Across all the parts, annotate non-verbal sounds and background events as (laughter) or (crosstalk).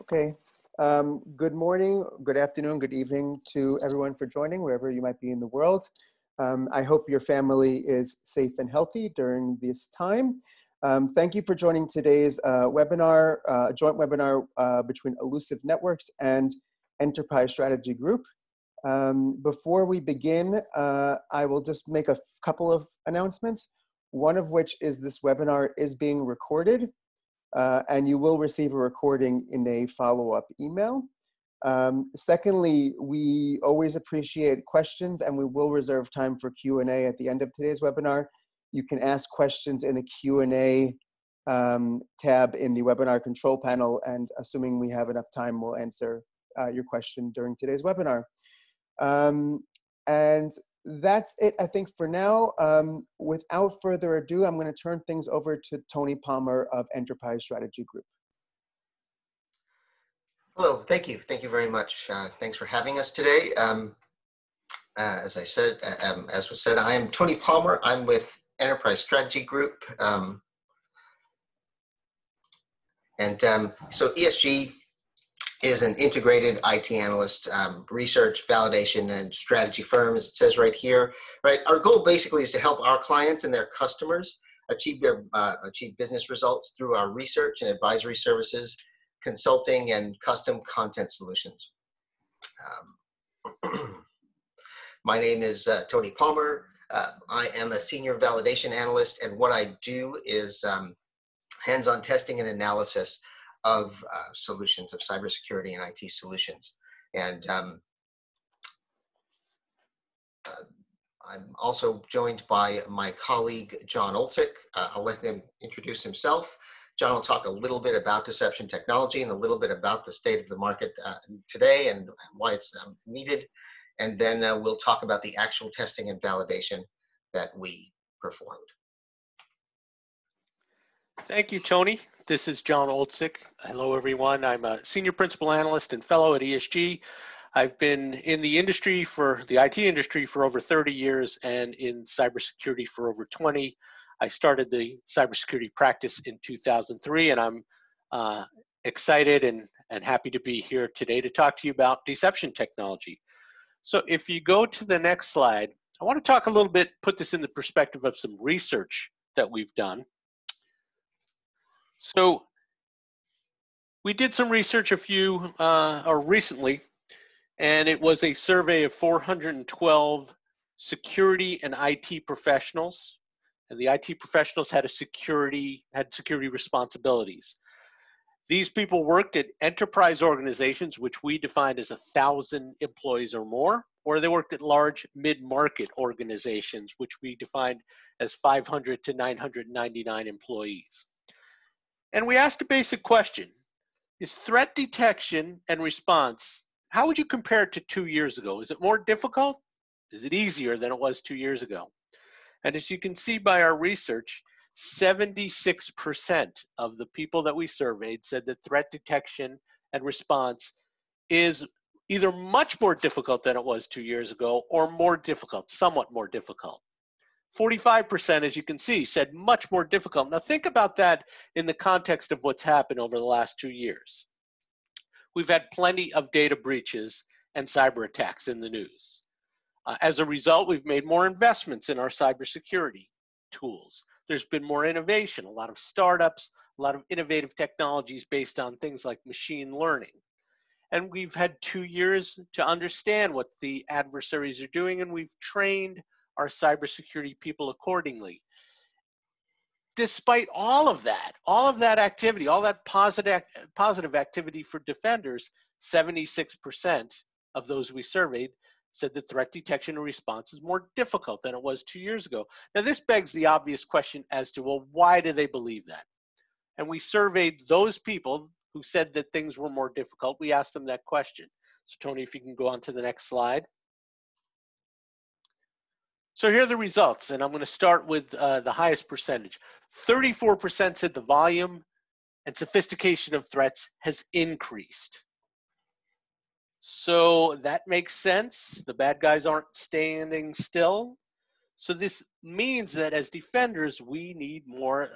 Okay. Um, good morning, good afternoon, good evening to everyone for joining, wherever you might be in the world. Um, I hope your family is safe and healthy during this time. Um, thank you for joining today's uh, webinar, uh, joint webinar uh, between Illusive Networks and Enterprise Strategy Group. Um, before we begin, uh, I will just make a couple of announcements. One of which is this webinar is being recorded uh, and you will receive a recording in a follow-up email. Um, secondly, we always appreciate questions and we will reserve time for Q&A at the end of today's webinar. You can ask questions in the Q&A um, tab in the webinar control panel and assuming we have enough time, we'll answer uh, your question during today's webinar. Um, and that's it, I think, for now. Um, without further ado, I'm going to turn things over to Tony Palmer of Enterprise Strategy Group. Hello, thank you. Thank you very much. Uh, thanks for having us today. Um, uh, as I said, uh, um, as was said, I am Tony Palmer. I'm with Enterprise Strategy Group. Um, and um, so ESG is an integrated IT analyst, um, research, validation, and strategy firm, as it says right here. Right, our goal basically is to help our clients and their customers achieve their uh, achieve business results through our research and advisory services, consulting, and custom content solutions. Um, (clears throat) my name is uh, Tony Palmer. Uh, I am a senior validation analyst, and what I do is um, hands-on testing and analysis of uh, solutions of cybersecurity and IT solutions. And um, uh, I'm also joined by my colleague, Jon Oltsik. Uh, I'll let him introduce himself. John will talk a little bit about deception technology and a little bit about the state of the market uh, today and why it's um, needed. And then uh, we'll talk about the actual testing and validation that we performed. Thank you, Tony. This is Jon Oltsik. Hello, everyone. I'm a senior principal analyst and fellow at ESG. I've been in the industry for the IT industry for over 30 years and in cybersecurity for over 20. I started the cybersecurity practice in 2003, and I'm uh, excited and, and happy to be here today to talk to you about deception technology. So if you go to the next slide, I want to talk a little bit, put this in the perspective of some research that we've done. So we did some research a few, uh, or recently, and it was a survey of 412 security and IT professionals. And the IT professionals had a security, had security responsibilities. These people worked at enterprise organizations, which we defined as a thousand employees or more, or they worked at large mid-market organizations, which we defined as 500 to 999 employees. And we asked a basic question. Is threat detection and response, how would you compare it to two years ago? Is it more difficult? Is it easier than it was two years ago? And as you can see by our research, 76% of the people that we surveyed said that threat detection and response is either much more difficult than it was two years ago or more difficult, somewhat more difficult. 45%, as you can see, said much more difficult. Now, think about that in the context of what's happened over the last two years. We've had plenty of data breaches and cyber attacks in the news. Uh, as a result, we've made more investments in our cybersecurity tools. There's been more innovation, a lot of startups, a lot of innovative technologies based on things like machine learning. And we've had two years to understand what the adversaries are doing, and we've trained our cybersecurity people accordingly. Despite all of that, all of that activity, all that positive, positive activity for defenders, 76% of those we surveyed said that threat detection and response is more difficult than it was two years ago. Now, this begs the obvious question as to, well, why do they believe that? And we surveyed those people who said that things were more difficult. We asked them that question. So, Tony, if you can go on to the next slide. So here are the results, and I'm going to start with uh, the highest percentage. 34% said the volume and sophistication of threats has increased. So that makes sense. The bad guys aren't standing still. So this means that as defenders, we need more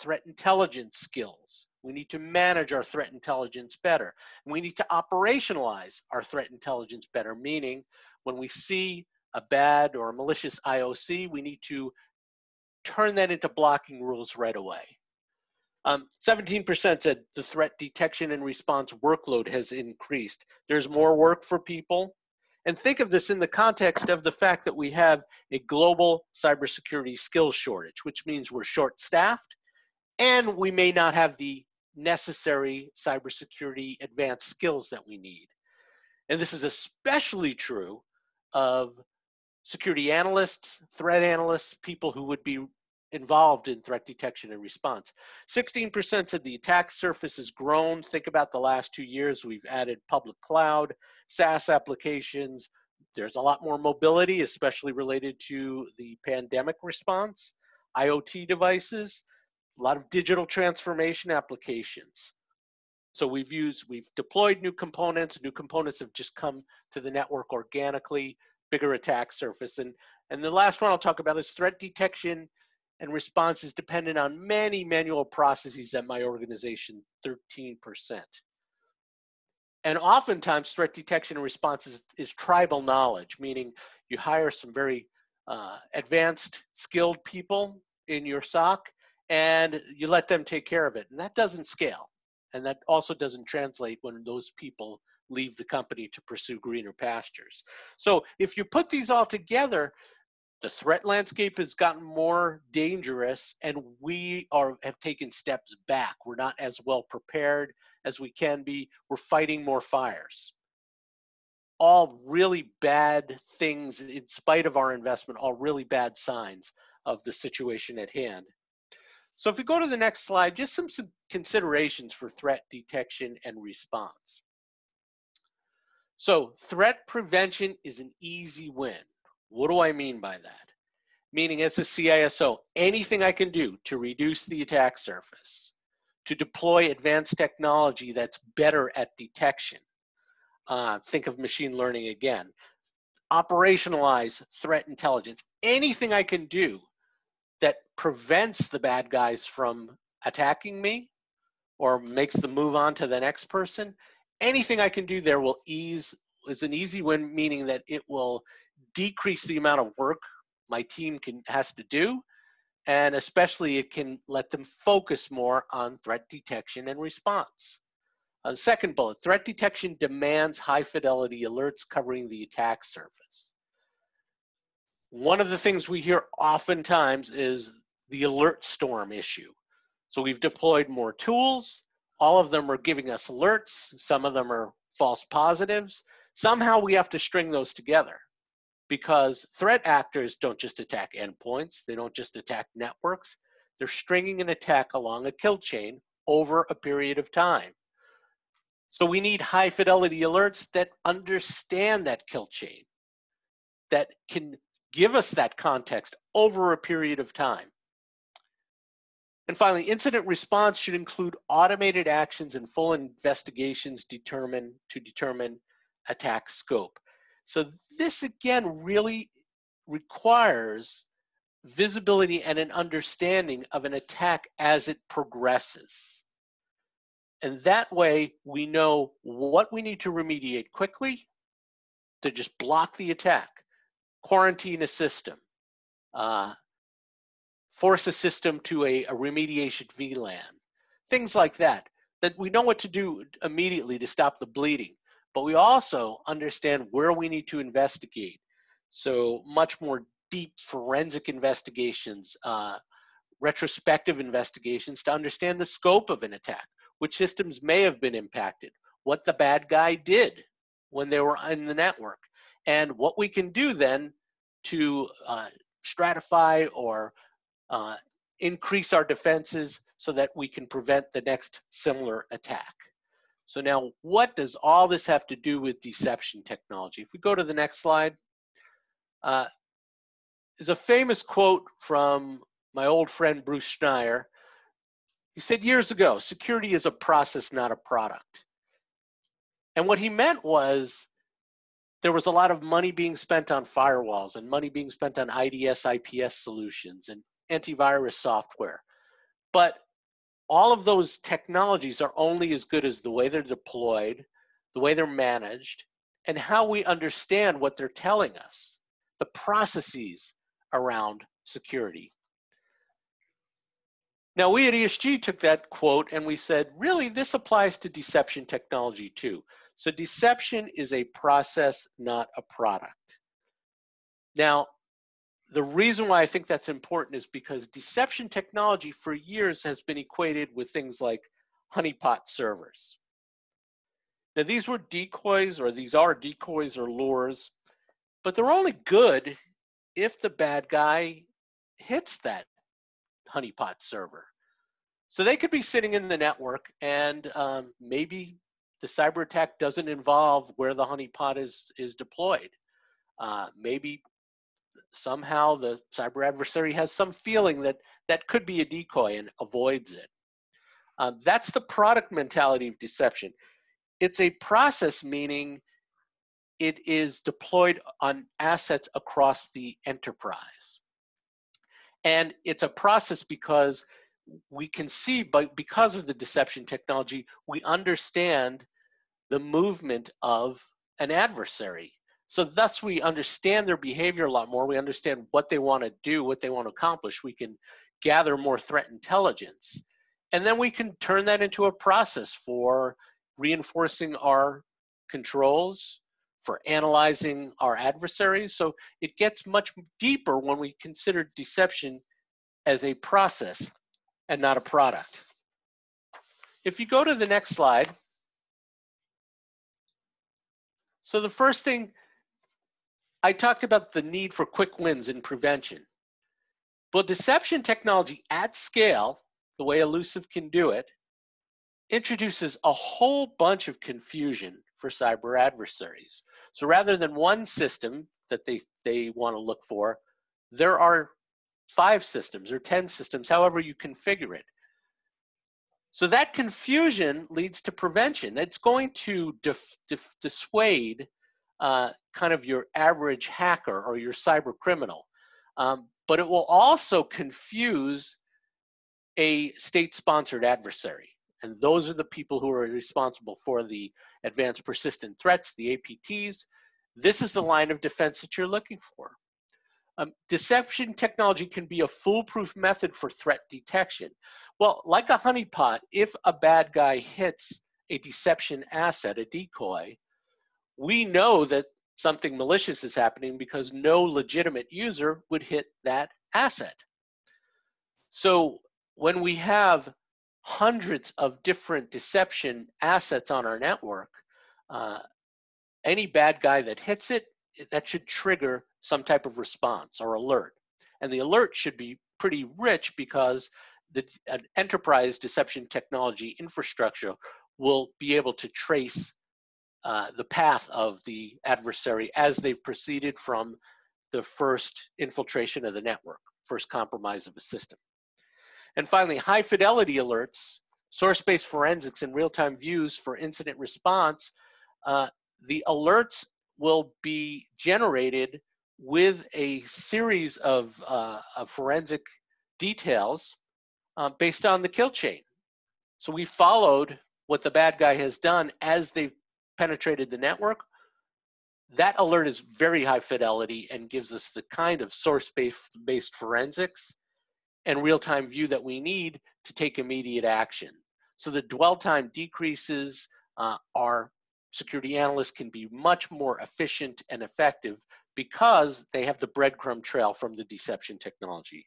threat intelligence skills. We need to manage our threat intelligence better. We need to operationalize our threat intelligence better, meaning when we see a bad or a malicious IOC, we need to turn that into blocking rules right away. Um, 17% said the threat detection and response workload has increased. There's more work for people. And think of this in the context of the fact that we have a global cybersecurity skills shortage, which means we're short staffed and we may not have the necessary cybersecurity advanced skills that we need. And this is especially true of security analysts, threat analysts, people who would be involved in threat detection and response. 16% said the attack surface has grown. Think about the last two years. We've added public cloud, SaaS applications. There's a lot more mobility, especially related to the pandemic response, IoT devices, a lot of digital transformation applications. So we've used, we've deployed new components. New components have just come to the network organically, bigger attack surface. And, and the last one I'll talk about is threat detection and response is dependent on many manual processes at my organization, 13%. And oftentimes threat detection and response is, is tribal knowledge, meaning you hire some very uh, advanced, skilled people in your SOC and you let them take care of it. And that doesn't scale. And that also doesn't translate when those people leave the company to pursue greener pastures. So if you put these all together, the threat landscape has gotten more dangerous and we are have taken steps back. We're not as well prepared as we can be. We're fighting more fires. All really bad things in spite of our investment, all really bad signs of the situation at hand. So if we go to the next slide, just some, some considerations for threat detection and response. So threat prevention is an easy win. What do I mean by that? Meaning as a CISO, anything I can do to reduce the attack surface, to deploy advanced technology that's better at detection. Uh, think of machine learning again. Operationalize threat intelligence. Anything I can do that prevents the bad guys from attacking me or makes them move on to the next person, anything I can do there will ease is an easy win, meaning that it will decrease the amount of work my team can has to do, and especially it can let them focus more on threat detection and response. Uh, second bullet, threat detection demands high fidelity alerts covering the attack surface one of the things we hear oftentimes is the alert storm issue. So we've deployed more tools. All of them are giving us alerts. Some of them are false positives. Somehow we have to string those together because threat actors don't just attack endpoints. They don't just attack networks. They're stringing an attack along a kill chain over a period of time. So we need high fidelity alerts that understand that kill chain, that can give us that context over a period of time. And finally, incident response should include automated actions and full investigations to determine attack scope. So this again really requires visibility and an understanding of an attack as it progresses. And that way we know what we need to remediate quickly to just block the attack quarantine a system, uh, force a system to a, a remediation VLAN, things like that, that we know what to do immediately to stop the bleeding. But we also understand where we need to investigate. So much more deep forensic investigations, uh, retrospective investigations to understand the scope of an attack, which systems may have been impacted, what the bad guy did when they were in the network, and what we can do then to uh, stratify or uh, increase our defenses so that we can prevent the next similar attack. So now what does all this have to do with deception technology? If we go to the next slide, uh, there's a famous quote from my old friend Bruce Schneier. He said years ago, security is a process, not a product. And what he meant was there was a lot of money being spent on firewalls and money being spent on IDS, IPS solutions and antivirus software. But all of those technologies are only as good as the way they're deployed, the way they're managed, and how we understand what they're telling us, the processes around security. Now, we at ESG took that quote and we said, really, this applies to deception technology too. So, deception is a process, not a product. Now, the reason why I think that's important is because deception technology for years has been equated with things like honeypot servers. Now, these were decoys, or these are decoys or lures, but they're only good if the bad guy hits that honeypot server. So they could be sitting in the network, and um, maybe the cyber attack doesn't involve where the honeypot is is deployed. Uh, maybe somehow the cyber adversary has some feeling that that could be a decoy and avoids it. Um, that's the product mentality of deception. It's a process, meaning it is deployed on assets across the enterprise. And it's a process because we can see, but because of the deception technology, we understand the movement of an adversary. So thus we understand their behavior a lot more. We understand what they want to do, what they want to accomplish. We can gather more threat intelligence. And then we can turn that into a process for reinforcing our controls, for analyzing our adversaries. So it gets much deeper when we consider deception as a process and not a product. If you go to the next slide, so the first thing I talked about the need for quick wins in prevention. But deception technology at scale, the way Illusive can do it, introduces a whole bunch of confusion for cyber adversaries. So rather than one system that they, they want to look for, there are five systems or 10 systems, however you configure it. So that confusion leads to prevention. It's going to dissuade uh, kind of your average hacker or your cyber criminal. Um, but it will also confuse a state-sponsored adversary. And those are the people who are responsible for the advanced persistent threats, the APTs. This is the line of defense that you're looking for. Um, deception technology can be a foolproof method for threat detection. Well, like a honeypot, if a bad guy hits a deception asset, a decoy, we know that something malicious is happening because no legitimate user would hit that asset. So when we have hundreds of different deception assets on our network, uh, any bad guy that hits it, that should trigger some type of response or alert. And the alert should be pretty rich because the enterprise deception technology infrastructure will be able to trace uh, the path of the adversary as they've proceeded from the first infiltration of the network, first compromise of a system. And finally, high fidelity alerts, source-based forensics and real-time views for incident response. Uh, the alerts will be generated with a series of, uh, of forensic details uh, based on the kill chain. So we followed what the bad guy has done as they've penetrated the network, that alert is very high fidelity and gives us the kind of source-based forensics and real-time view that we need to take immediate action. So the dwell time decreases, uh, our security analysts can be much more efficient and effective because they have the breadcrumb trail from the deception technology.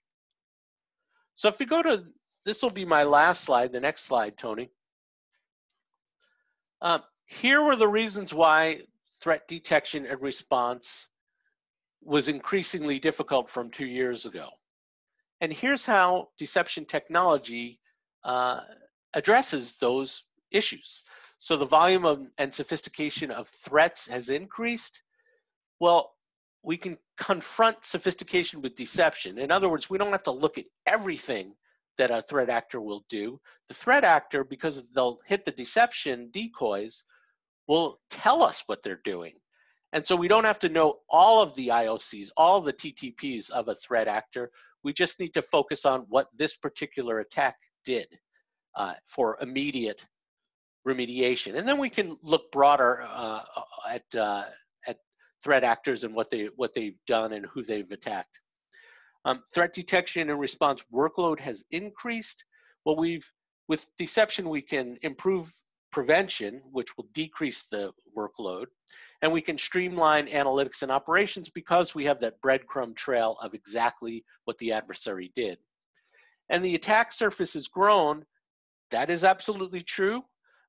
So if we go to, this will be my last slide, the next slide, Tony. Um, here were the reasons why threat detection and response was increasingly difficult from two years ago. And here's how deception technology uh, addresses those issues. So the volume of, and sophistication of threats has increased. Well, we can confront sophistication with deception. In other words, we don't have to look at everything that a threat actor will do. The threat actor, because they'll hit the deception decoys, will tell us what they're doing. And so we don't have to know all of the IOCs, all the TTPs of a threat actor. We just need to focus on what this particular attack did. uh, for immediate remediation. And then we can look broader uh, at, uh, at threat actors and what, they, what they've done and who they've attacked. Um, threat detection and response workload has increased. Well, we've, with deception, we can improve prevention, which will decrease the workload. And we can streamline analytics and operations because we have that breadcrumb trail of exactly what the adversary did. And the attack surface has grown. That is absolutely true.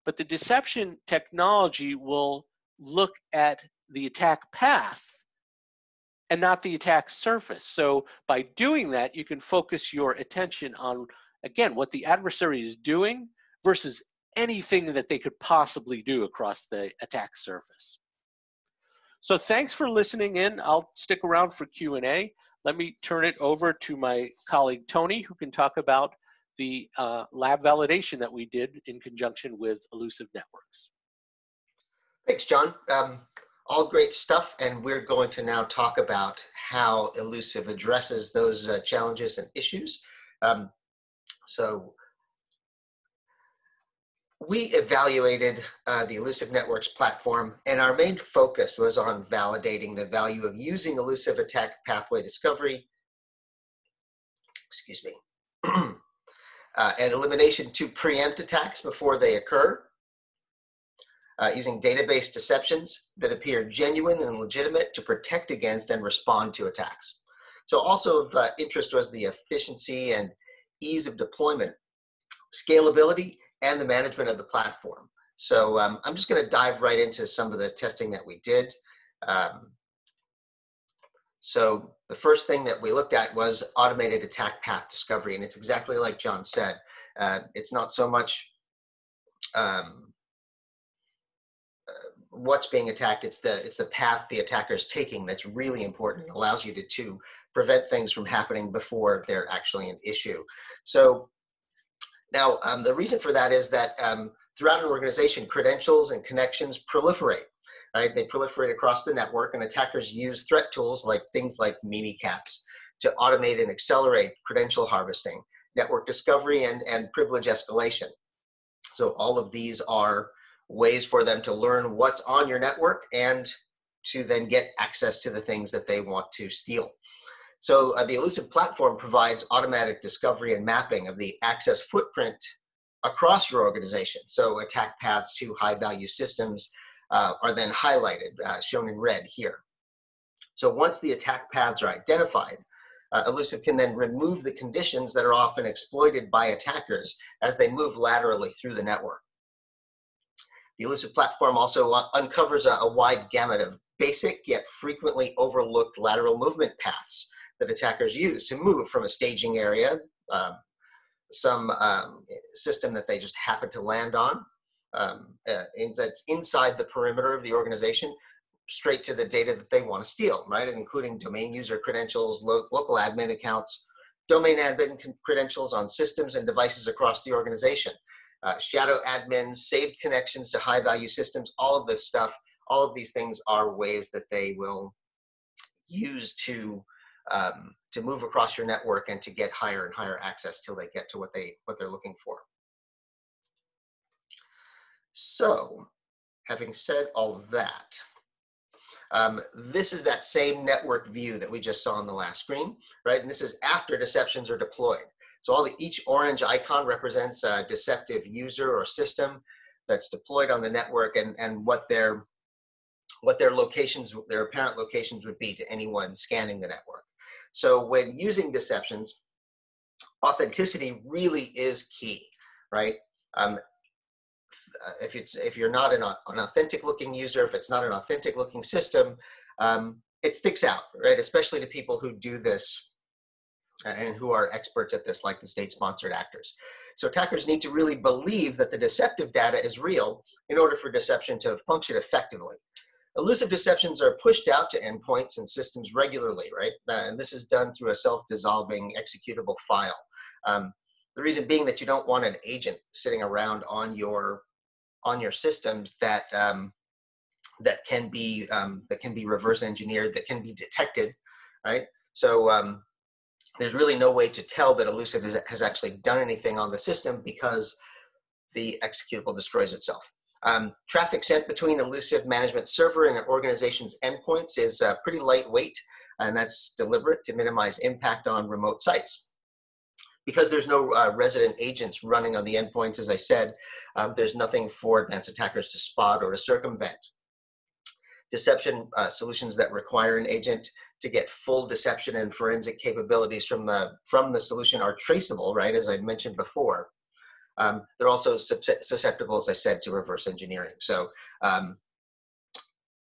But the deception technology will look at the attack path and not the attack surface. So by doing that, you can focus your attention on, again, what the adversary is doing versus anything that they could possibly do across the attack surface. So thanks for listening in. I'll stick around for Q&A. Let me turn it over to my colleague Tony, who can talk about the uh, lab validation that we did in conjunction with Illusive Networks. Thanks, John. Um, all great stuff, and we're going to now talk about how Illusive addresses those uh, challenges and issues. Um, so we evaluated uh, the Illusive Networks platform, and our main focus was on validating the value of using Illusive attack pathway discovery, excuse me, (clears throat) uh, and elimination to preempt attacks before they occur, uh, using database deceptions that appear genuine and legitimate to protect against and respond to attacks. So also of uh, interest was the efficiency and ease of deployment, scalability, and the management of the platform. So um, I'm just going to dive right into some of the testing that we did. Um, so the first thing that we looked at was automated attack path discovery, and it's exactly like John said. Uh, it's not so much um, uh, what's being attacked; it's the it's the path the attacker is taking that's really important. It allows you to to prevent things from happening before they're actually an issue. So now, um, the reason for that is that um, throughout an organization, credentials and connections proliferate. Right? They proliferate across the network, and attackers use threat tools like things like Mimikatz to automate and accelerate credential harvesting, network discovery, and, and privilege escalation. So all of these are ways for them to learn what's on your network and to then get access to the things that they want to steal. So uh, the Illusive platform provides automatic discovery and mapping of the access footprint across your organization. So attack paths to high value systems uh, are then highlighted, uh, shown in red here. So once the attack paths are identified, uh, Illusive can then remove the conditions that are often exploited by attackers as they move laterally through the network. The Illusive platform also uh, uncovers a, a wide gamut of basic yet frequently overlooked lateral movement paths that attackers use to move from a staging area, um, some um, system that they just happen to land on, um, uh, that's inside the perimeter of the organization, straight to the data that they want to steal, right? Including domain user credentials, lo local admin accounts, domain admin credentials on systems and devices across the organization, uh, shadow admins, saved connections to high value systems, all of this stuff, all of these things are ways that they will use to um, to move across your network and to get higher and higher access till they get to what they what they're looking for. So, having said all that, um, this is that same network view that we just saw on the last screen, right? And this is after deceptions are deployed. So all the, each orange icon represents a deceptive user or system that's deployed on the network and, and what their what their locations, their apparent locations would be to anyone scanning the network. So when using deceptions, authenticity really is key, right? Um, uh, if it's if you're not an, an authentic looking user, if it's not an authentic looking system, um, it sticks out, right? Especially to people who do this uh, and who are experts at this, like the state-sponsored actors. So attackers need to really believe that the deceptive data is real in order for deception to function effectively. Illusive deceptions are pushed out to endpoints and systems regularly, right? Uh, and this is done through a self-dissolving executable file. Um, the reason being that you don't want an agent sitting around on your on your systems that um, that can be um, that can be reverse engineered, that can be detected, right? So um, there's really no way to tell that Illusive has, has actually done anything on the system because the executable destroys itself. Um, traffic sent between Illusive management server and an organization's endpoints is uh, pretty lightweight, and that's deliberate to minimize impact on remote sites. Because there's no uh, resident agents running on the endpoints, as I said, um, there's nothing for advanced attackers to spot or to circumvent. Deception uh, solutions that require an agent to get full deception and forensic capabilities from the, from the solution are traceable, right, as I mentioned before. Um, they're also susceptible, as I said, to reverse engineering. So um,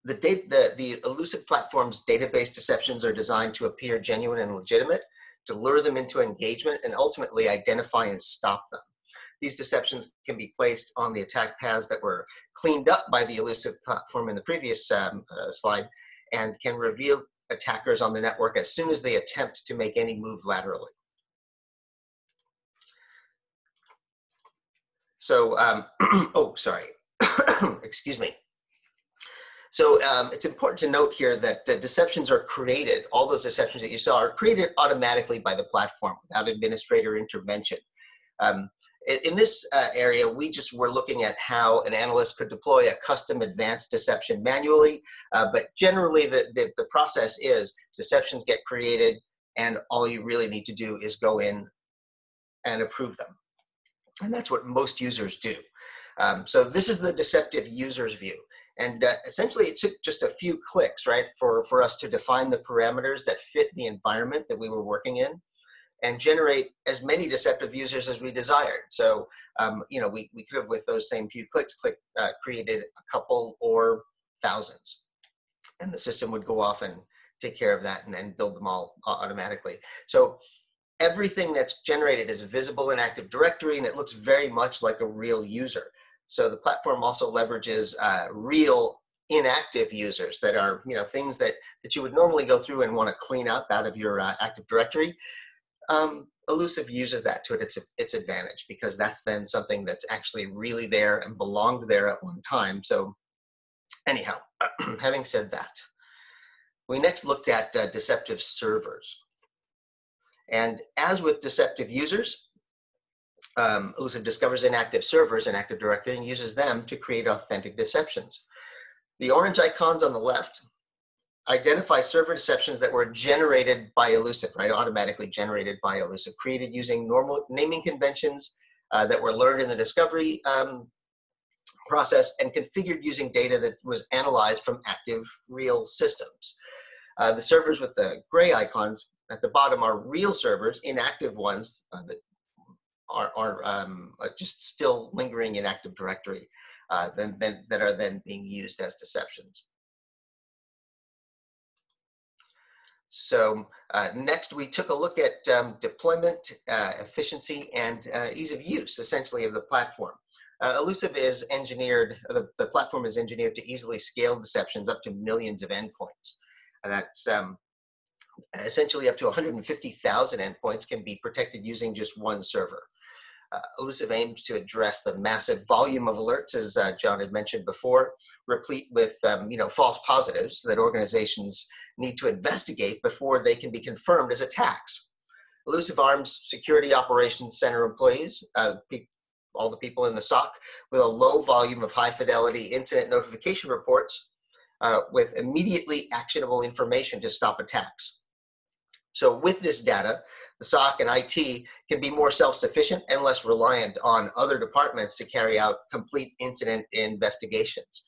the, date, the, the Illusive platform's database deceptions are designed to appear genuine and legitimate, to lure them into engagement, and ultimately identify and stop them. These deceptions can be placed on the attack paths that were cleaned up by the Illusive platform in the previous um, uh, slide and can reveal attackers on the network as soon as they attempt to make any move laterally. So, um, (clears throat) oh, sorry, (coughs) excuse me. So um, it's important to note here that deceptions are created, all those deceptions that you saw are created automatically by the platform without administrator intervention. Um, in this uh, area, we just were looking at how an analyst could deploy a custom advanced deception manually, uh, but generally the, the, the process is deceptions get created and all you really need to do is go in and approve them. And that's what most users do. Um, so this is the deceptive user's view. And uh, essentially it took just a few clicks, right, for, for us to define the parameters that fit the environment that we were working in and generate as many deceptive users as we desired. So, um, you know, we, we could have, with those same few clicks, click, uh, created a couple or thousands. And the system would go off and take care of that and, and build them all automatically. So everything that's generated is visible in Active Directory and it looks very much like a real user. So the platform also leverages uh, real inactive users that are, you know, things that, that you would normally go through and want to clean up out of your uh, Active Directory. Um, Illusive uses that to its, its advantage because that's then something that's actually really there and belonged there at one time. So anyhow, (clears throat) having said that, we next looked at uh, deceptive servers. And as with deceptive users, um, Illusive discovers inactive servers in Active Directory and uses them to create authentic deceptions. The orange icons on the left identify server deceptions that were generated by Illusive, right? Automatically generated by Illusive, created using normal naming conventions uh, that were learned in the discovery um, process and configured using data that was analyzed from active real systems. Uh, the servers with the gray icons at the bottom are real servers, inactive ones uh, that are, are um, uh, just still lingering in Active Directory uh, then, then, that are then being used as deceptions. So uh, next we took a look at um, deployment, uh, efficiency, and uh, ease of use, essentially, of the platform. Uh, Illusive is engineered, the, the platform is engineered to easily scale deceptions up to millions of endpoints. That's um, essentially up to 150,000 endpoints can be protected using just one server. Uh, Illusive aims to address the massive volume of alerts, as uh, John had mentioned before, replete with um, you know false positives that organizations need to investigate before they can be confirmed as attacks. Illusive arms security operations center employees, uh, all the people in the SOC, with a low volume of high fidelity incident notification reports uh, with immediately actionable information to stop attacks. So with this data, the SOC and IT can be more self-sufficient and less reliant on other departments to carry out complete incident investigations.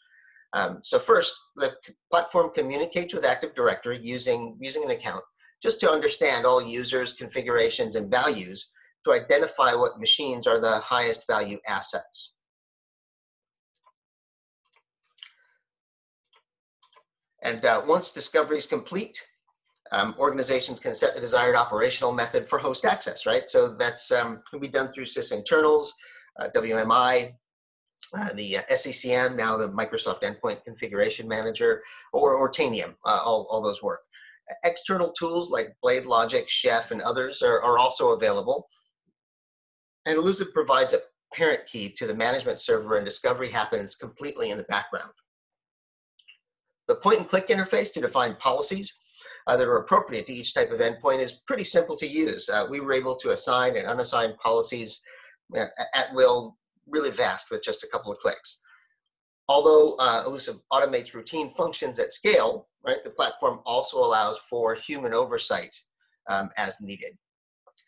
Um, so first, the platform communicates with Active Directory using, using an account just to understand all users, configurations, and values to identify what machines are the highest value assets. And uh, once discovery is complete, um, organizations can set the desired operational method for host access, right? So that's um, can be done through sysinternals, uh, WMI, uh, the uh, SCCM, now the Microsoft Endpoint Configuration Manager, or, or Tanium, uh, all, all those work. External tools like Blade Logic, Chef, and others are, are also available. And Illusive provides a parent key to the management server and discovery happens completely in the background. The point and click interface to define policies uh, that are appropriate to each type of endpoint is pretty simple to use. Uh, we were able to assign and unassign policies at will really vast with just a couple of clicks. Although uh, Illusive automates routine functions at scale, right, the platform also allows for human oversight um, as needed.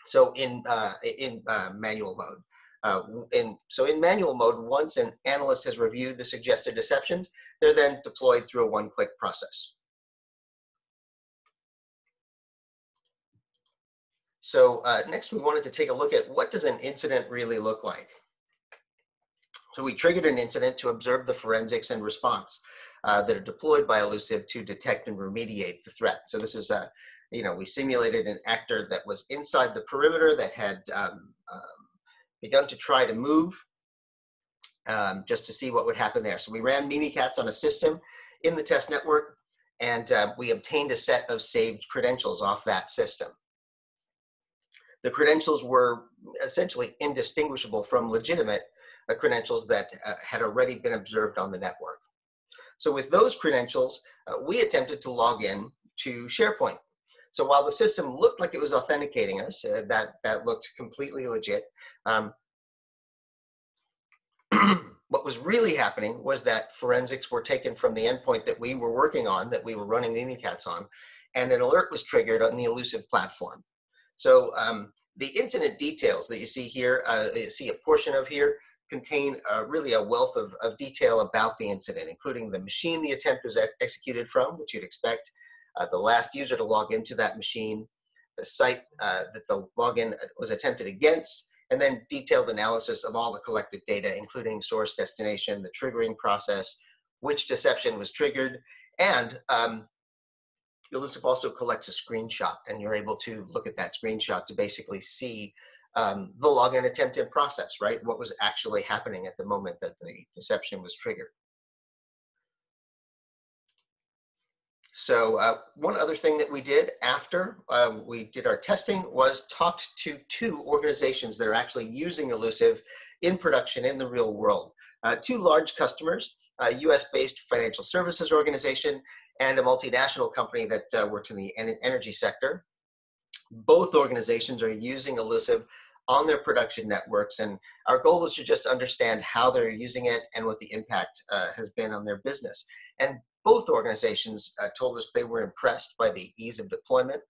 So in, uh, in uh, manual mode. Uh, in, so in manual mode, once an analyst has reviewed the suggested deceptions, they're then deployed through a one-click process. So uh, next we wanted to take a look at what does an incident really look like? So we triggered an incident to observe the forensics and response uh, that are deployed by Illusive to detect and remediate the threat. So this is a, you know, we simulated an actor that was inside the perimeter that had um, um, begun to try to move um, just to see what would happen there. So we ran Mimikatz on a system in the test network and uh, we obtained a set of saved credentials off that system the credentials were essentially indistinguishable from legitimate uh, credentials that uh, had already been observed on the network. So with those credentials, uh, we attempted to log in to SharePoint. So while the system looked like it was authenticating us, uh, that, that looked completely legit, um, (clears throat) what was really happening was that forensics were taken from the endpoint that we were working on, that we were running Mimikatz on, and an alert was triggered on the Illusive platform. So um, the incident details that you see here, uh, you see a portion of here, contain uh, really a wealth of, of detail about the incident, including the machine the attempt was ex executed from, which you'd expect, uh, the last user to log into that machine, the site uh, that the login was attempted against, and then detailed analysis of all the collected data, including source destination, the triggering process, which deception was triggered, and um, Illusive also collects a screenshot and you're able to look at that screenshot to basically see um, the login attempt in process, right? What was actually happening at the moment that the deception was triggered. So uh, one other thing that we did after um, we did our testing was talked to two organizations that are actually using Illusive in production in the real world. Uh, two large customers, a US-based financial services organization and a multinational company that uh, works in the en energy sector. Both organizations are using Illusive on their production networks, and our goal was to just understand how they're using it and what the impact uh, has been on their business. And both organizations uh, told us they were impressed by the ease of deployment,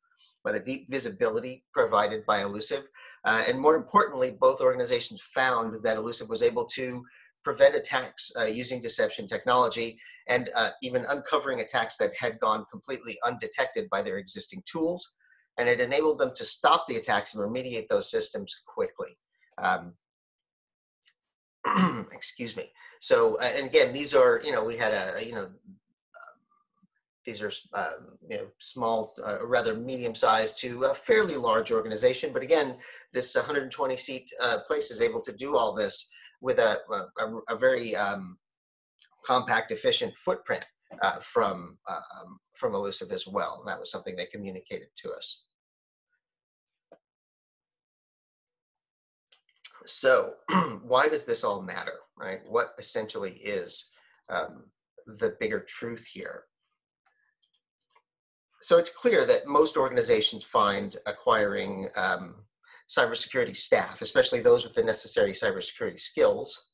by the deep visibility provided by Illusive, uh, and more importantly, both organizations found that Illusive was able to prevent attacks uh, using deception technology and uh, even uncovering attacks that had gone completely undetected by their existing tools. And it enabled them to stop the attacks and remediate those systems quickly. Um, (clears throat) excuse me. So, uh, and again, these are, you know, we had a, you know, these are um, you know, small, uh, rather medium-sized to a fairly large organization. But again, this 120-seat uh, place is able to do all this with a, a, a very um, compact, efficient footprint uh, from, uh, um, from Illusive as well. And that was something they communicated to us. So (clears throat) why does this all matter, right? What essentially is um, the bigger truth here? So it's clear that most organizations find acquiring um, cybersecurity staff, especially those with the necessary cybersecurity skills,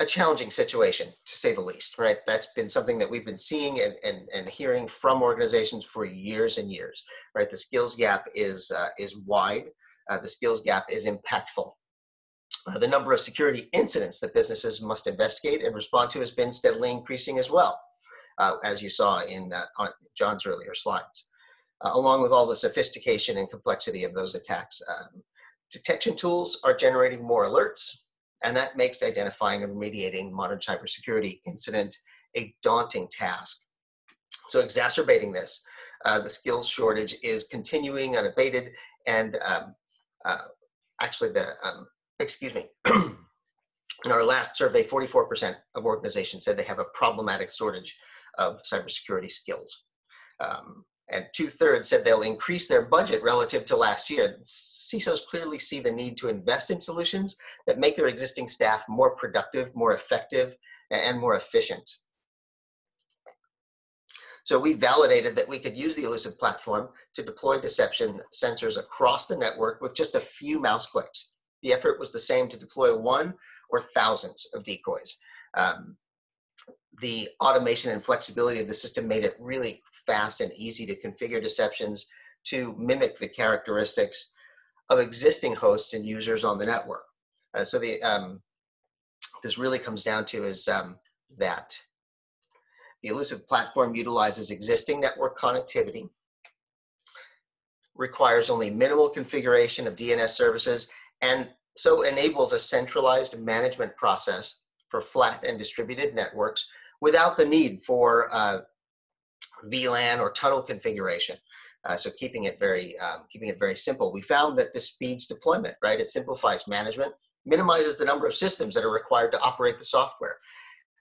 a challenging situation to say the least, right? That's been something that we've been seeing and, and, and hearing from organizations for years and years, right? The skills gap is, uh, is wide. Uh, the skills gap is impactful. Uh, the number of security incidents that businesses must investigate and respond to has been steadily increasing as well, uh, as you saw in uh, John's earlier slides uh, along with all the sophistication and complexity of those attacks. Um, detection tools are generating more alerts, and that makes identifying and remediating modern cybersecurity incident a daunting task. So exacerbating this, uh, the skills shortage is continuing unabated, and um, uh, actually the, um, excuse me, (clears throat) in our last survey, 44% of organizations said they have a problematic shortage of cybersecurity skills. Um, and two thirds said they'll increase their budget relative to last year. CISOs clearly see the need to invest in solutions that make their existing staff more productive, more effective, and more efficient. So we validated that we could use the Illusive platform to deploy deception sensors across the network with just a few mouse clicks. the effort was the same to deploy one or thousands of decoys. Um, the automation and flexibility of the system made it really fast and easy to configure deceptions to mimic the characteristics of existing hosts and users on the network. Uh, so the um, this really comes down to is um, that the Illusive platform utilizes existing network connectivity, requires only minimal configuration of DNS services, and so enables a centralized management process for flat and distributed networks without the need for uh, VLAN or tunnel configuration. Uh, so keeping it very um, keeping it very simple. We found that this speeds deployment, right? It simplifies management, minimizes the number of systems that are required to operate the software.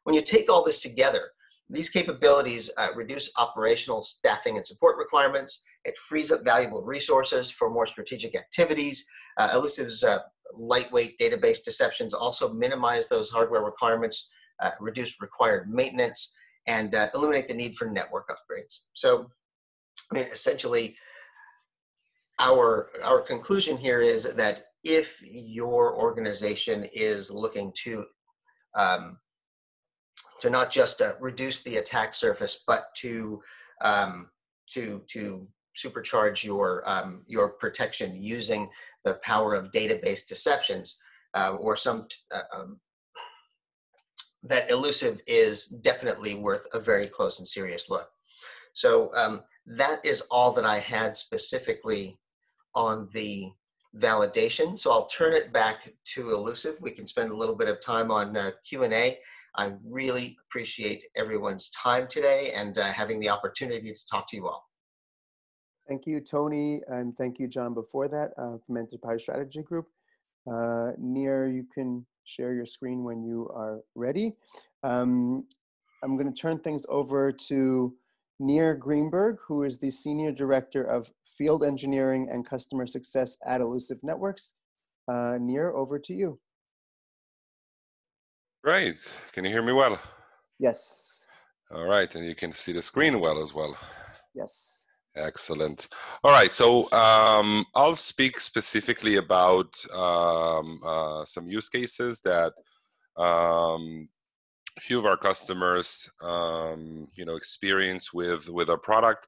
When you take all this together, these capabilities uh, reduce operational staffing and support requirements. It frees up valuable resources for more strategic activities. Uh, Illusive's uh, lightweight database deceptions also minimize those hardware requirements, reduce required maintenance, and uh, eliminate the need for network upgrades. So, I mean, essentially, our our conclusion here is that if your organization is looking to um, to not just uh, reduce the attack surface, but to um, to to supercharge your um, your protection using the power of database deceptions uh, or some uh, um, that Illusive is definitely worth a very close and serious look. So um, that is all that I had specifically on the validation. So I'll turn it back to Illusive. We can spend a little bit of time on uh, Q&A. I really appreciate everyone's time today and uh, having the opportunity to talk to you all. Thank you, Tony, and thank you, Jon, before that uh, from Enterprise Strategy Group. Uh, Nir, you can share your screen when you are ready. Um, I'm going to turn things over to Nir Greenberg, who is the Senior Director of Field Engineering and Customer Success at Illusive Networks. Uh, Nir, over to you. Great. Can you hear me well? Yes. All right. And you can see the screen well as well. Yes. Excellent. All right. So um, I'll speak specifically about um, uh, some use cases that um, a few of our customers, um, you know, experience with with our product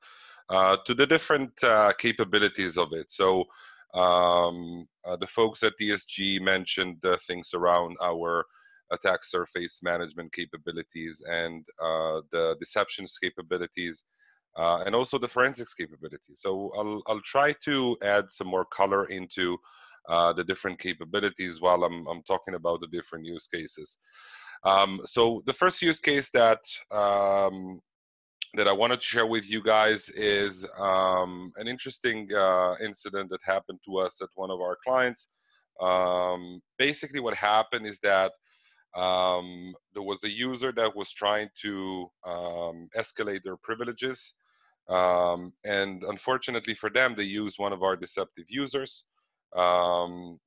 uh, to the different uh, capabilities of it. So um, uh, the folks at ESG mentioned things around our attack surface management capabilities and uh, the deceptions capabilities uh, and also the forensics capability. So I'll, I'll try to add some more color into uh, the different capabilities while I'm, I'm talking about the different use cases. Um, so the first use case that um, that I wanted to share with you guys is um, an interesting uh, incident that happened to us at one of our clients. Um, basically, what happened is that um, there was a user that was trying to um, escalate their privileges. Um, and unfortunately for them, they used one of our deceptive users. Um,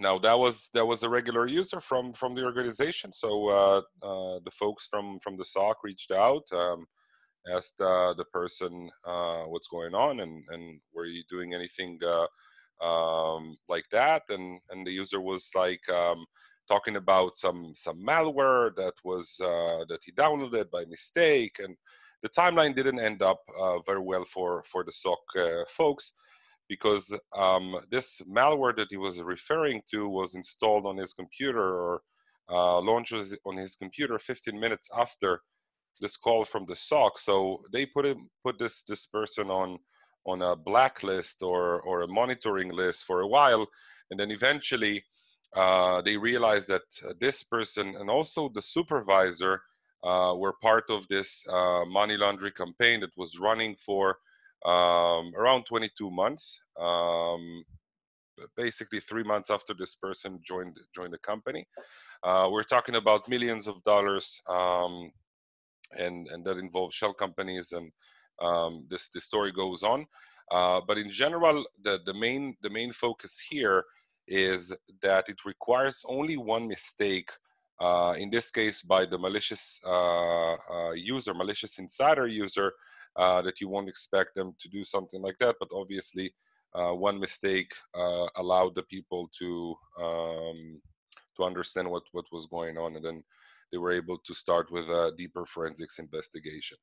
now that was that was a regular user from from the organization. So uh, uh, the folks from from the SOC reached out, um, asked uh, the person uh, what's going on, and and were you doing anything uh, um, like that? And and the user was like talking about some some malware that was uh, that he downloaded by mistake, and the timeline didn't end up uh, very well for for the SOC uh, folks because um, this malware that he was referring to was installed on his computer or uh, launches on his computer 15 minutes after this call from the SOC. So they put him put this this person on on a blacklist or or a monitoring list for a while, and then eventually uh, they realized that this person and also the supervisor uh, were part of this uh, money laundering campaign that was running for um, around 22 months. Um, basically, three months after this person joined joined the company, uh, we're talking about millions of dollars, um, and and that involves shell companies, and um, this the story goes on. Uh, but in general, the the main the main focus here is that it requires only one mistake, uh, in this case by the malicious uh, uh, user, malicious insider user, uh, that you won't expect them to do something like that, but obviously uh, one mistake uh, allowed the people to um, to understand what what was going on, and then they were able to start with a deeper forensics investigation.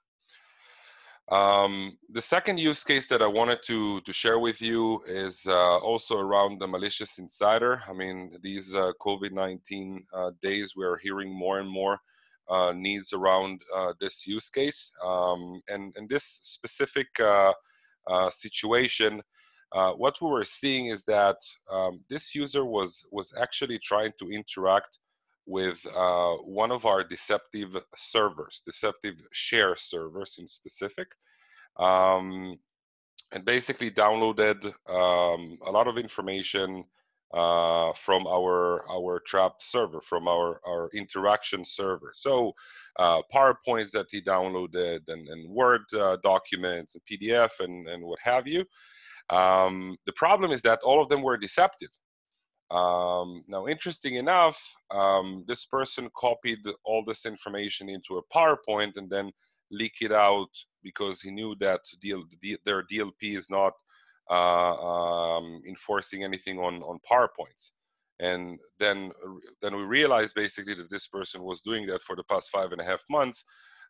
Um, the second use case that I wanted to, to share with you is uh, also around the malicious insider. I mean, these uh, COVID 19 uh, days, we're hearing more and more uh, needs around uh, this use case. Um, and in this specific uh, situation, what we were seeing is that um, this user was, was actually trying to interact with uh, one of our deceptive servers, deceptive share servers in specific, um, and basically downloaded um, a lot of information uh, from our our trapped server, from our our interaction server. So uh, PowerPoints that he downloaded, and, and Word uh, documents, and PDF, and and what have you. Um, the problem is that all of them were deceptive. Um, now, interesting enough, um, this person copied all this information into a PowerPoint and then leaked it out because he knew that DL, their DLP is not uh, um, enforcing anything on, on PowerPoints. And then, then we realized basically that this person was doing that for the past five and a half months.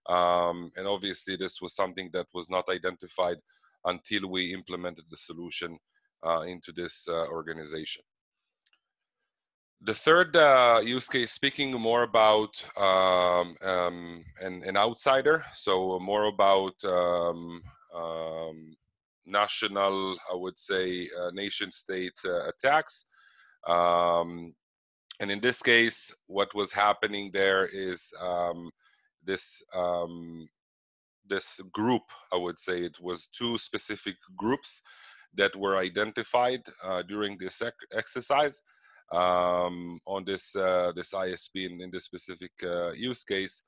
Um, and obviously, this was something that was not identified until we implemented the solution uh, into this uh, organization. The third uh, use case, speaking more about um, um, an, an, outsider, so more about um, um national, I would say, uh, nation state uh, attacks. Um, and in this case, what was happening there is this this group, I would say, it was two specific groups that were identified uh, during this exercise um, on this uh, this ISP in, in this specific uh, use case.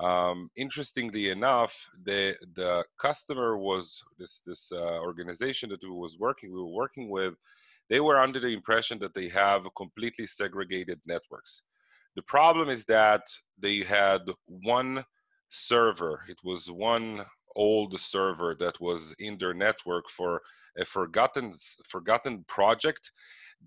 Um, interestingly enough, the the customer was this this uh, organization that we was working we were working with. They were under the impression that they have completely segregated networks. The problem is that they had one server. It was one old server that was in their network for a forgotten forgotten project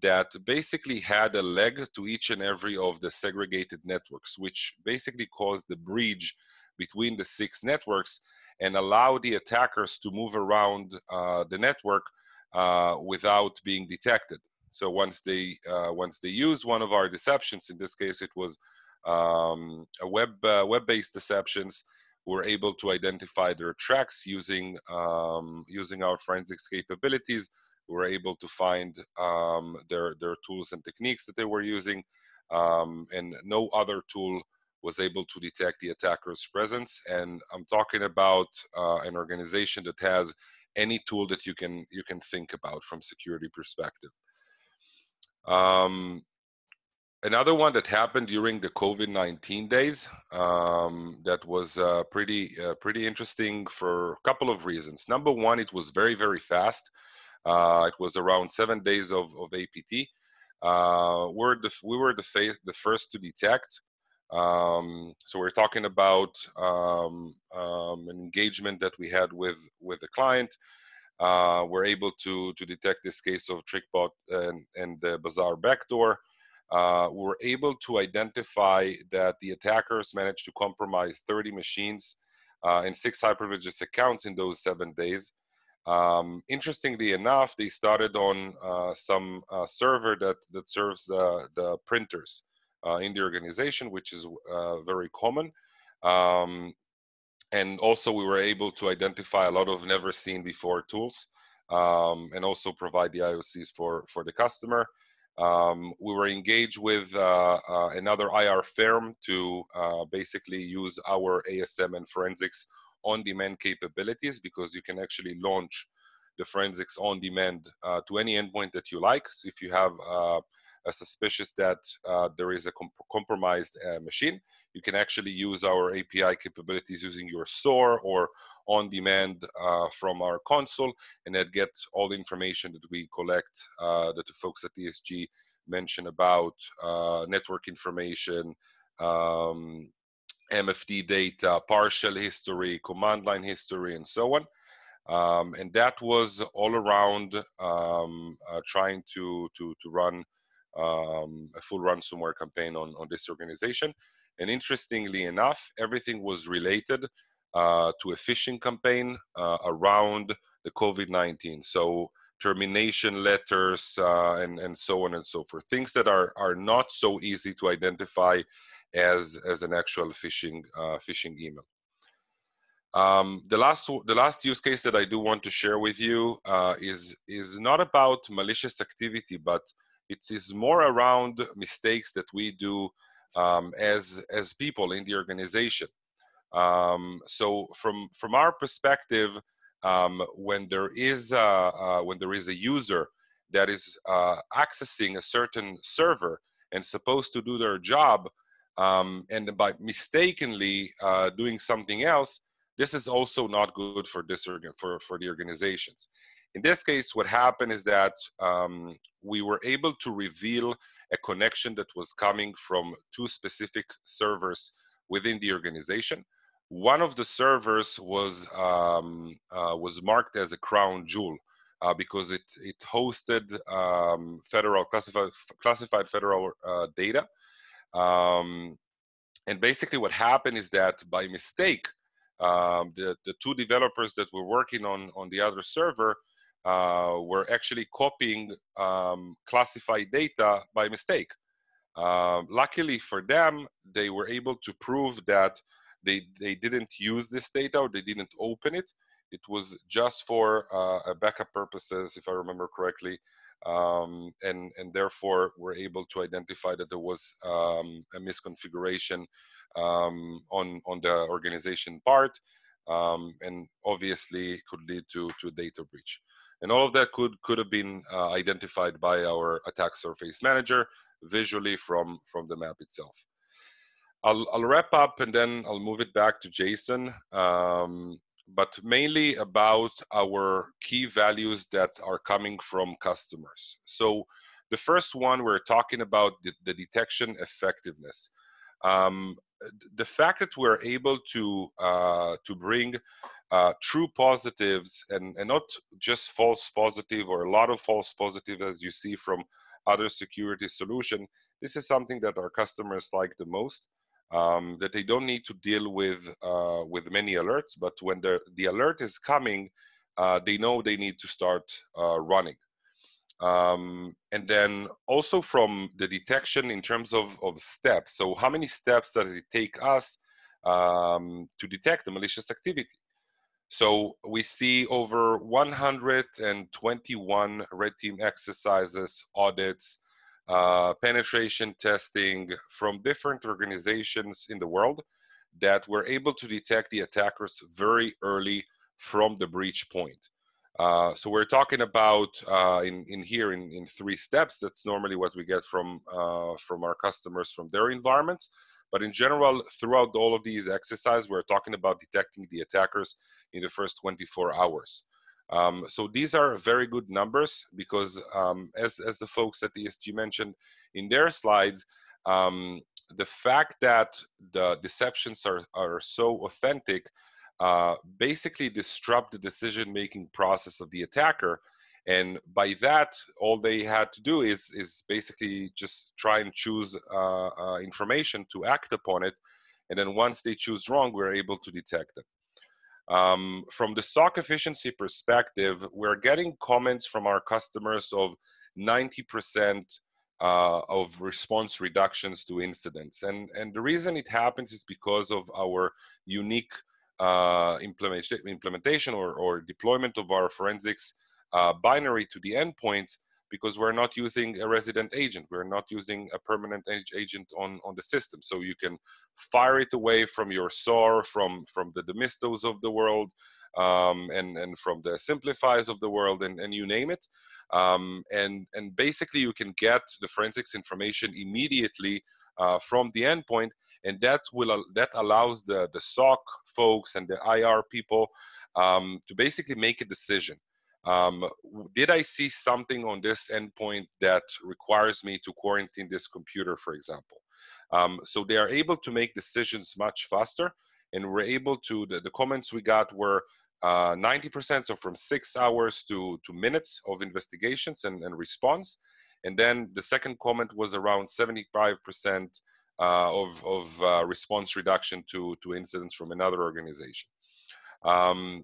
that basically had a leg to each and every of the segregated networks, which basically caused the bridge between the six networks and allow the attackers to move around uh, the network uh, without being detected. So once they uh, once they use one of our deceptions, in this case it was um, a web uh, web-based deceptions, we're able to identify their tracks using um, using our forensics capabilities we were able to find um, their their tools and techniques that they were using, um, and no other tool was able to detect the attacker's presence. And I'm talking about uh, an organization that has any tool that you can you can think about from security perspective. Um, another one that happened during the COVID-19 days um, that was uh, pretty uh, pretty interesting for a couple of reasons. Number one, it was very very fast. Uh, it was around seven days of, of APT. Uh, we're the, we were the, fa- the first to detect. Um, so we're talking about um, um, an engagement that we had with with the client. Uh, we're able to to detect this case of TrickBot and, and the Bazar backdoor. Uh, we're able to identify that the attackers managed to compromise 30 machines uh, and six privileged accounts in those seven days. Um, interestingly enough, they started on uh, some uh, server that, that serves uh, the printers uh, in the organization, which is uh, very common. Um, and also, we were able to identify a lot of never seen before tools um, and also provide the IOCs for, for the customer. Um, we were engaged with uh, another IR firm to basically use our ASM and forensics on-demand capabilities because you can actually launch the forensics on demand uh, to any endpoint that you like. So if you have uh, a suspicious that uh, there is a comp- compromised uh, machine, you can actually use our API capabilities using your SOAR or on demand uh, from our console and then get all the information that we collect uh, that the folks at ESG mention about network information, um, MFT data, PowerShell history, command line history, and so on. Um, and that was all around um, uh, trying to, to, to run um, a full ransomware campaign on, on this organization. And interestingly enough, everything was related uh, to a phishing campaign uh, around the COVID 19. So termination letters uh, and, and so on and so forth. Things that are, are not so easy to identify as, as an actual phishing, uh, phishing email. Um, the last the last use case that I do want to share with you uh, is is not about malicious activity, but it is more around mistakes that we do um, as as people in the organization. Um, so from from our perspective, um, when there is a, uh, when there is a user that is uh, accessing a certain server and supposed to do their job, um, and by mistakenly uh, doing something else, this is also not good for this for for the organizations. In this case, what happened is that um, we were able to reveal a connection that was coming from two specific servers within the organization. One of the servers was um, uh, was marked as a crown jewel uh, because it it hosted um, federal classified classified federal uh, data. Um, and basically, what happened is that by mistake, um, the the two developers that were working on on the other server uh, were actually copying um, classified data by mistake. Uh, luckily for them, they were able to prove that they, they didn't use this data or they didn't open it. It was just for uh, backup purposes, if I remember correctly, um, and, and therefore were able to identify that there was um, a misconfiguration um, on, on the organization part, um, and obviously could lead to, to a data breach. And all of that could, could have been uh, identified by our attack surface manager visually from, from the map itself. I'll, I'll wrap up and then I'll move it back to Jason, um, but mainly about our key values that are coming from customers. So the first one, we're talking about the, the detection effectiveness. Um, the fact that we're able to uh, to bring uh, true positives and, and not just false positive or a lot of false positive as you see from other security solution this is something that our customers like the most um, that they don't need to deal with uh, with many alerts but when the, the alert is coming uh, they know they need to start uh, running. Um, and then also from the detection in terms of, of steps. So how many steps does it take us um, to detect the malicious activity? So we see over 121 red team exercises, audits, uh, penetration testing from different organizations in the world that were able to detect the attackers very early from the breach point. Uh, so we're talking about uh, in, in here in, in three steps. That's normally what we get from uh, from our customers from their environments. But in general, throughout all of these exercises, we're talking about detecting the attackers in the first 24 hours. Um, so these are very good numbers because um, as, as the folks at the ESG mentioned in their slides, um, the fact that the deceptions are, are so authentic uh, basically disrupt the decision-making process of the attacker. And by that all they had to do is is basically just try and choose uh, uh, information to act upon it. And then once they choose wrong we're able to detect it um, from the SOC efficiency perspective we're getting comments from our customers of 90% uh, of response reductions to incidents. And and the reason it happens is because of our unique uh, implementation or, or deployment of our forensics uh, binary to the endpoints because we're not using a resident agent. We're not using a permanent agent on, on the system. So you can fire it away from your SOAR, from, from the Demistos of the world, um, and, and from the Siemplifys of the world, and, and you name it. Um, and, and basically you can get the forensics information immediately uh, from the endpoint, and that will that allows the, the SOC folks and the IR people um, to basically make a decision um, did I see something on this endpoint that requires me to quarantine this computer, for example? Um, so they are able to make decisions much faster. and we're able to the, the comments we got were uh, 90% so from six hours to, to minutes of investigations and, and response and then the second comment was around 75% uh, of, of uh, response reduction to, to incidents from another organization um,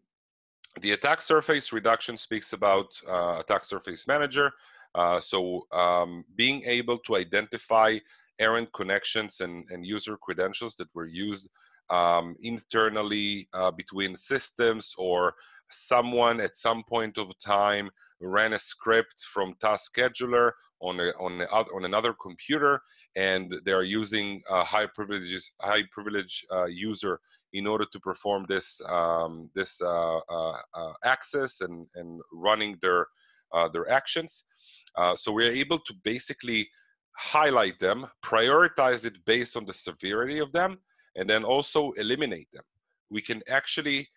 the attack surface reduction speaks about uh, attack surface manager. Uh, so um, being able to identify errant connections and, and user credentials that were used um, internally uh, between systems or someone at some point of time ran a script from task scheduler on a, on, a, on another computer and they're using a high privileges high privilege uh, user in order to perform this um, this uh, uh, uh access and and running their uh, their actions uh, so we're able to basically highlight them prioritize it based on the severity of them and then also eliminate them. We can actually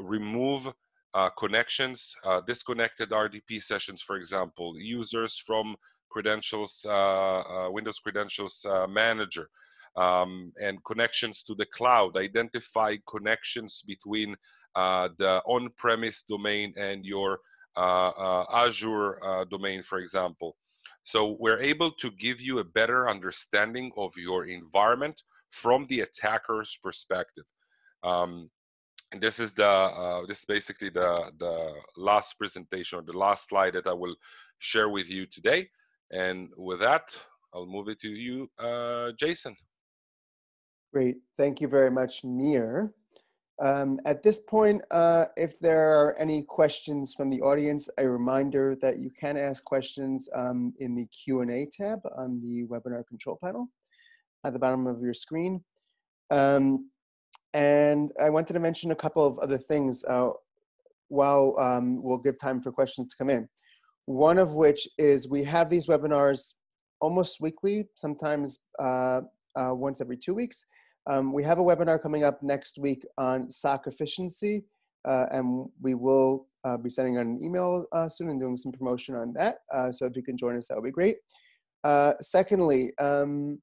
remove uh, connections, uh, disconnected RDP sessions, for example, users from credentials, uh, uh, Windows Credentials uh, Manager, um, and connections to the cloud, identify connections between the on-premise domain and your Azure domain, for example. So we're able to give you a better understanding of your environment from the attacker's perspective. Um, and this is the uh, this is basically the the last presentation or the last slide that I will share with you today. And with that, I'll move it to you, uh, Jason. Great, thank you very much, Nir. Um, at this point, uh, if there are any questions from the audience, a reminder that you can ask questions um, in the Q&A tab on the webinar control panel at the bottom of your screen. Um, and I wanted to mention a couple of other things uh, while um, we'll give time for questions to come in. One of which is we have these webinars almost weekly, sometimes uh, uh, once every two weeks. Um, we have a webinar coming up next week on SOC efficiency, uh, and we will uh, be sending out an email uh, soon and doing some promotion on that. So if you can join us, that would be great. Secondly, um,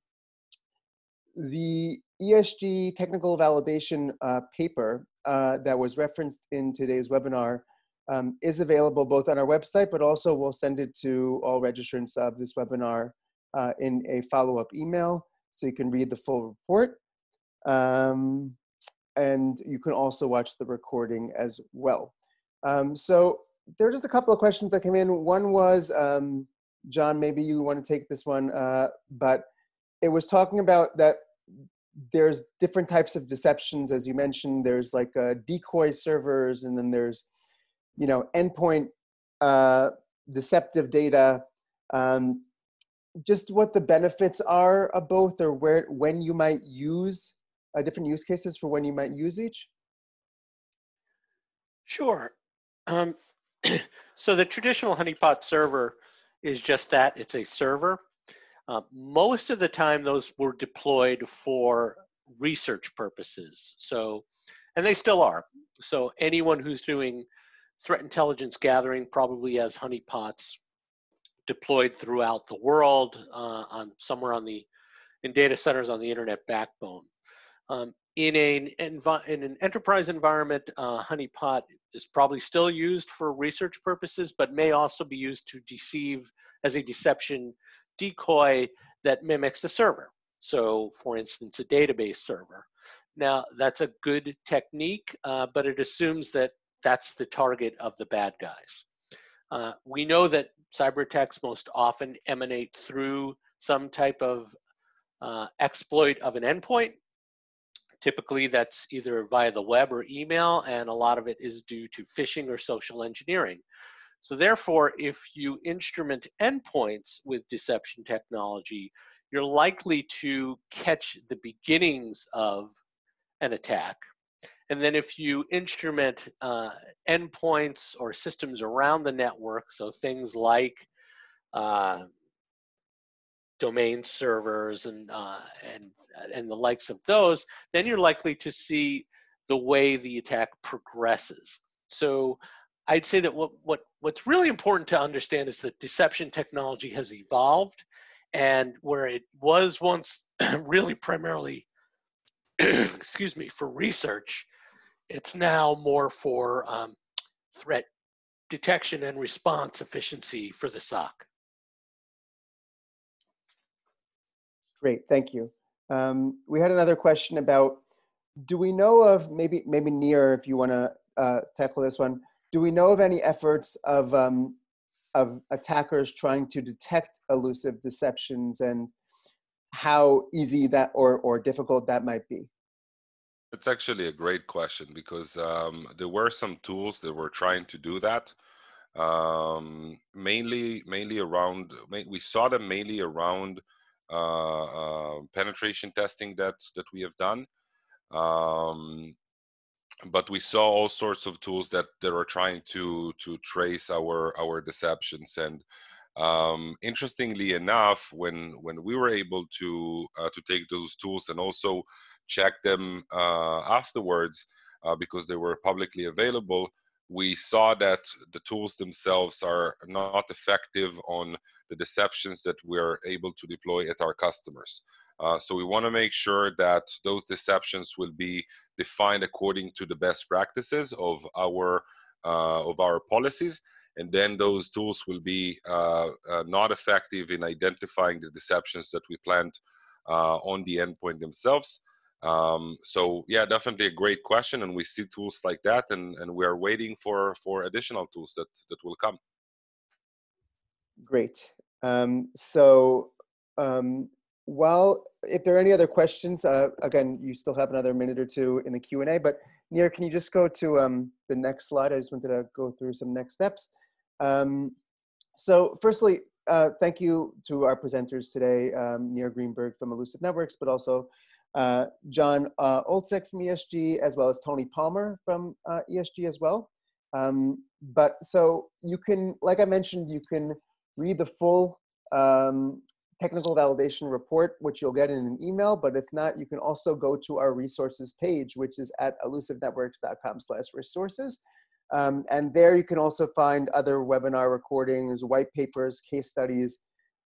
the ESG technical validation uh, paper that was referenced in today's webinar um, is available both on our website, but also we'll send it to all registrants of this webinar in a follow-up email so you can read the full report. Um, and you can also watch the recording as well. Um, so there are just a couple of questions that came in. One was, um, Jon, maybe you want to take this one, uh, but it was talking about that there's different types of deceptions, as you mentioned. There's like uh, decoy servers, and then there's, you know, endpoint uh, deceptive data. Um, just what the benefits are of both, or where when you might use uh, different use cases for when you might use each? Sure. Um, (clears throat) so the traditional honeypot server is just that, it's a server. Uh, most of the time those were deployed for research purposes. So, and they still are. So anyone who's doing threat intelligence gathering probably has honeypots deployed throughout the world uh, on somewhere on the in data centers on the internet backbone. Um, in, a, in an enterprise environment, uh, honeypot is probably still used for research purposes, but may also be used to deceive as a deception decoy that mimics a server. So for instance, a database server. Now that's a good technique, uh, but it assumes that that's the target of the bad guys. Uh, we know that cyber attacks most often emanate through some type of uh, exploit of an endpoint Typically, that's either via the web or email, and a lot of it is due to phishing or social engineering. So therefore, if you instrument endpoints with deception technology, you're likely to catch the beginnings of an attack. And then if you instrument uh, endpoints or systems around the network, so things like uh, domain servers and uh, and and the likes of those, then you're likely to see the way the attack progresses. So I'd say that what what what's really important to understand is that deception technology has evolved, and where it was once (clears throat) really primarily (clears throat) excuse me, for research. It's now more for um, threat detection and response efficiency for the SOC. Great, thank you. Um, we had another question about, do we know of, maybe, maybe Nir, if you wanna uh, tackle this one, do we know of any efforts of, um, of attackers trying to detect Illusive deceptions and how easy that or, or difficult that might be? It's actually a great question because um, there were some tools that were trying to do that. Um, mainly, mainly around. We saw them mainly around uh, uh, penetration testing that that we have done. Um, but we saw all sorts of tools that that are trying to to trace our our deceptions and um, interestingly enough when when we were able to uh, to take those tools and also check them uh, afterwards uh, because they were publicly available we saw that the tools themselves are not effective on the deceptions that we're able to deploy at our customers. Uh, so we want to make sure that those deceptions will be defined according to the best practices of our uh, of our policies, and then those tools will be uh, uh not effective in identifying the deceptions that we plant uh, on the endpoint themselves. Um, so yeah, definitely a great question, and we see tools like that, and, and we are waiting for for additional tools that that will come. Great. Um, so um, well, if there are any other questions, uh, again, you still have another minute or two in the Q and A. But Nir, can you just go to um, the next slide? I just wanted to go through some next steps. Um, so, firstly, uh, thank you to our presenters today, um, Nir Greenberg from Illusive Networks, but also uh, Jon uh, Oltsik from ESG, as well as Tony Palmer from uh, ESG as well. Um, but so you can, like I mentioned, you can read the full um, technical validation report, which you'll get in an email. But if not, you can also go to our resources page, which is at illusivenetworks.com slash resources. Um, and there you can also find other webinar recordings, white papers, case studies,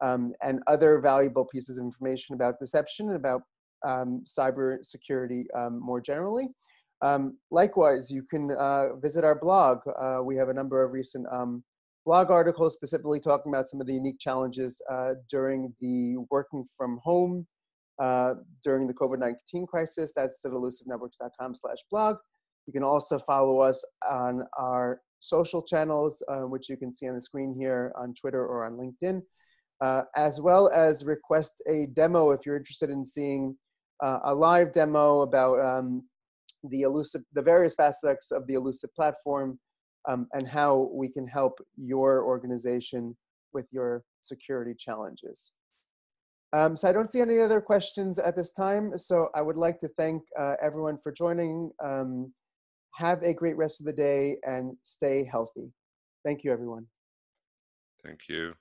um, and other valuable pieces of information about deception and about um, cyber security um, more generally. Um, likewise, you can uh, visit our blog. Uh, we have a number of recent um, blog articles specifically talking about some of the unique challenges uh, during the working from home uh, during the COVID-19 crisis. That's at illusivenetworks.com slash blog. You can also follow us on our social channels, uh, which you can see on the screen here on Twitter or on LinkedIn, uh, as well as request a demo if you're interested in seeing uh, a live demo about um, the Illusive, the various aspects of the Illusive platform um, and how we can help your organization with your security challenges. Um, so I don't see any other questions at this time. So I would like to thank uh, everyone for joining. Um, have a great rest of the day and stay healthy. Thank you, everyone. Thank you.